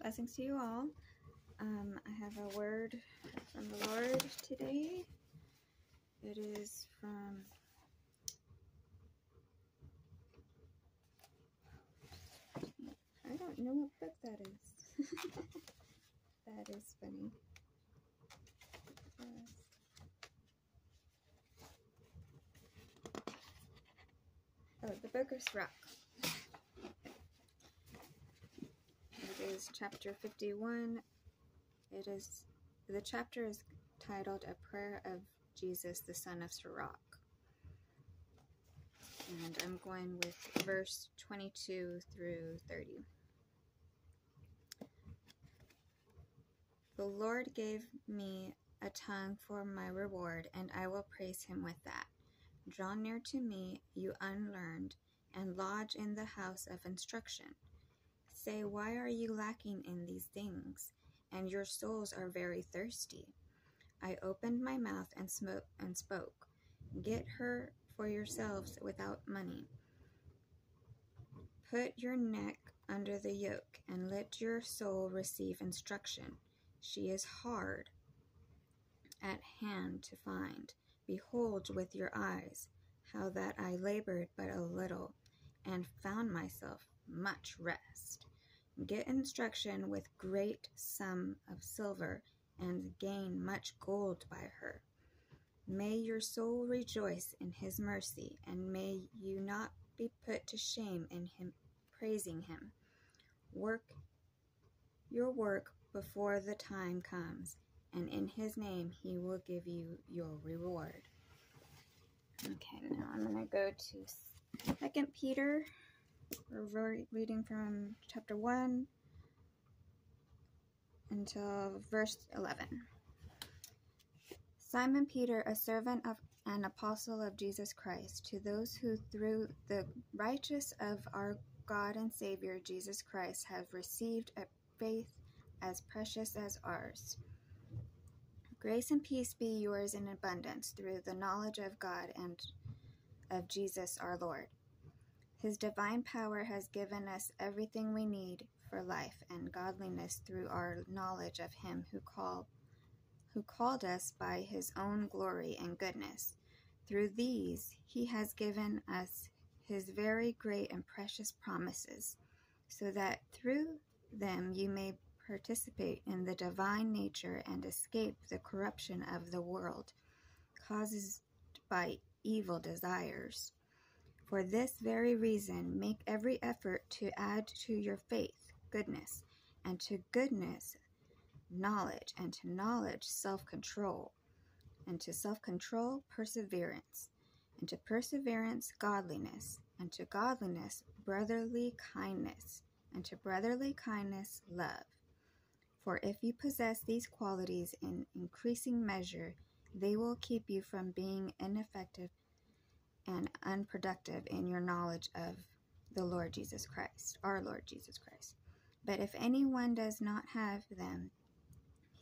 Blessings to you all. Um, I have a word from the Lord today. It is from I don't know what book that is. that is funny. Oh, the book of Sirach. It is chapter 51. It is the chapter is titled A Prayer of Jesus, the Son of Sirach. And I'm going with verse 22 through 30. The Lord gave me a tongue for my reward, and I will praise him with that. Draw near to me, you unlearned, and lodge in the house of instruction. Say, Why are you lacking in these things? And your souls are very thirsty. I opened my mouth and, smoke, and spoke. Get her for yourselves without money. Put your neck under the yoke, and let your soul receive instruction. She is hard at hand to find. Behold with your eyes how that I labored but a little, and found myself much rest. Get instruction with great sum of silver, and gain much gold by her. May your soul rejoice in his mercy, and may you not be put to shame in him praising him. Work your work before the time comes, and in his name he will give you your reward. Okay, now I'm going to go to Second Peter. We're reading from chapter 1 until verse 11. Simon Peter, a servant of an apostle of Jesus Christ, to those who through the righteous of our God and Savior Jesus Christ have received a faith as precious as ours. Grace and peace be yours in abundance through the knowledge of God and of Jesus our Lord. His divine power has given us everything we need for life and godliness through our knowledge of him who called who called us by his own glory and goodness. Through these he has given us his very great and precious promises, so that through them you may participate in the divine nature and escape the corruption of the world caused by evil desires. For this very reason, make every effort to add to your faith goodness, and to goodness, knowledge, and to knowledge, self control, and to self control, perseverance, and to perseverance, godliness, and to godliness, brotherly kindness, and to brotherly kindness, love. For if you possess these qualities in increasing measure, they will keep you from being ineffective and unproductive in your knowledge of the Lord Jesus Christ, our Lord Jesus Christ. But if anyone does not have them,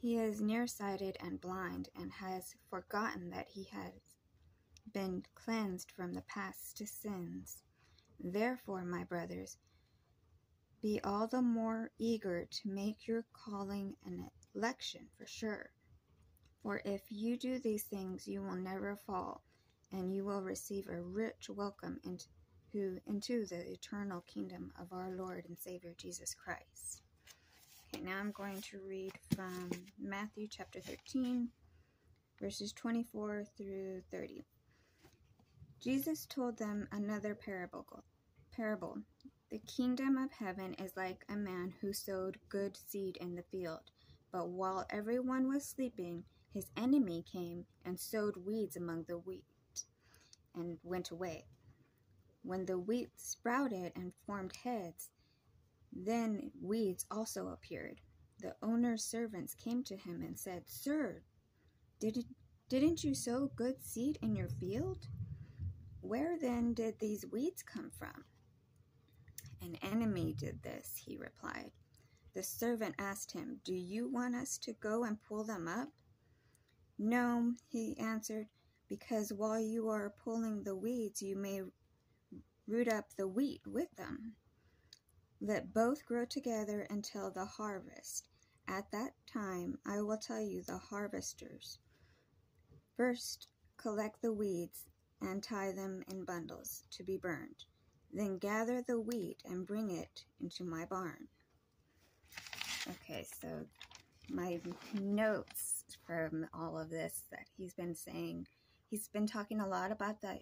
he is nearsighted and blind, and has forgotten that he has been cleansed from the past sins. Therefore, my brothers, be all the more eager to make your calling an election for sure. For if you do these things, you will never fall, and you will receive a rich welcome into who into the eternal kingdom of our Lord and Savior Jesus Christ. Okay, now I'm going to read from Matthew chapter 13, verses 24 through 30. Jesus told them another parable. Parable. The kingdom of heaven is like a man who sowed good seed in the field. But while everyone was sleeping, his enemy came and sowed weeds among the wheat and went away. When the wheat sprouted and formed heads, then weeds also appeared. The owner's servants came to him and said, Sir, did, didn't you sow good seed in your field? Where then did these weeds come from? An enemy did this, he replied. The servant asked him, Do you want us to go and pull them up? No, he answered, because while you are pulling the weeds, you may root up the wheat with them. Let both grow together until the harvest. At that time I will tell you the harvesters. First, collect the weeds and tie them in bundles to be burned. Then gather the wheat and bring it into my barn. Okay, so my notes from all of this that he's been saying, he's been talking a lot about the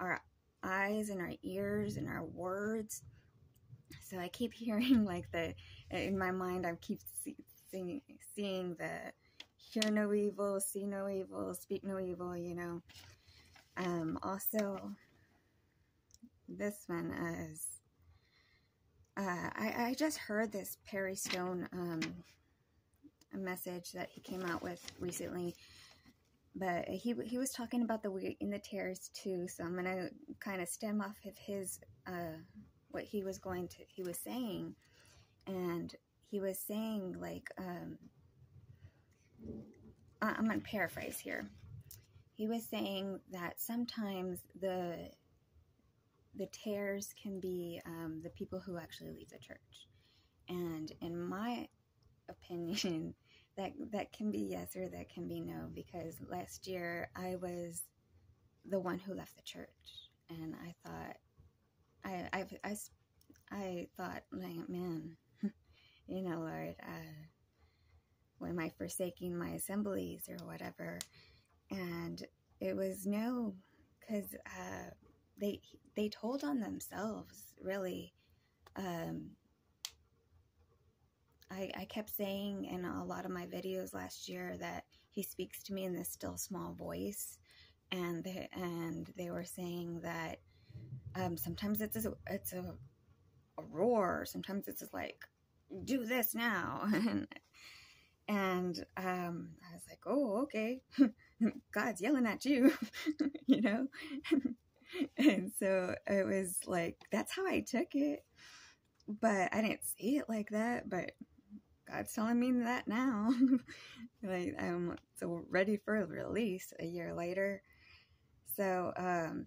our eyes and our ears and our words. So I keep hearing like the in my mind I keep see, seeing seeing the hear no evil, see no evil, speak no evil, you know. Um, also, this one is uh, I, I just heard this Perry Stone um, message that he came out with recently, but he he was talking about the in the tares too. So I'm gonna kind of stem off of his uh, what he was going to he was saying, and he was saying like um, I'm gonna paraphrase here. He was saying that sometimes the the tares can be um, the people who actually leave the church. And in my opinion, that that can be yes or that can be no because last year I was the one who left the church, and I thought I I I, I thought like man, you know Lord, uh, am I forsaking my assemblies or whatever? And it was no, because uh, they they told on themselves really um, I, I kept saying in a lot of my videos last year that he speaks to me in this still small voice and they, and they were saying that um, sometimes it's a, it's a, a roar sometimes it's like do this now. And and um, I was like oh okay. God's yelling at you you know? And so it was like that's how I took it. But I didn't see it like that but God's telling me that now. Like I'm so ready for release a year later. So um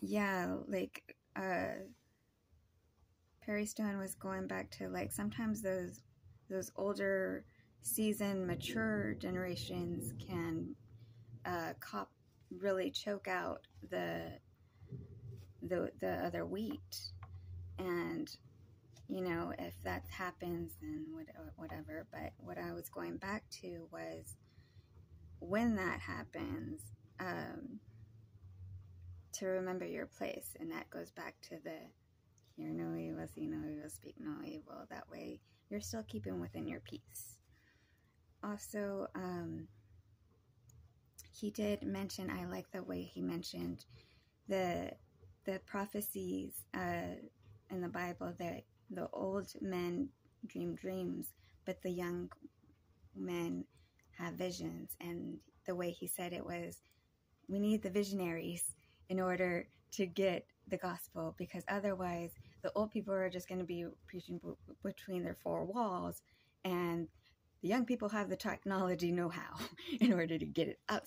yeah like uh Perry Stone was going back to like sometimes those those older seasoned mature generations can uh cop really choke out the the the other wheat. And you know if that happens then whatever. But what i was going back to was when that happens um, to remember your place. And that goes back to the hear no evil see no evil speak no evil. That way you're still keeping within your peace. Also um, he did mention I like the way he mentioned the the prophecies uh, in the Bible that the old men dream dreams, but the young men have visions. And the way he said it was, we need the visionaries in order to get the gospel, because otherwise the old people are just going to be preaching b- between their four walls, and the young people have the technology know how in order to get it out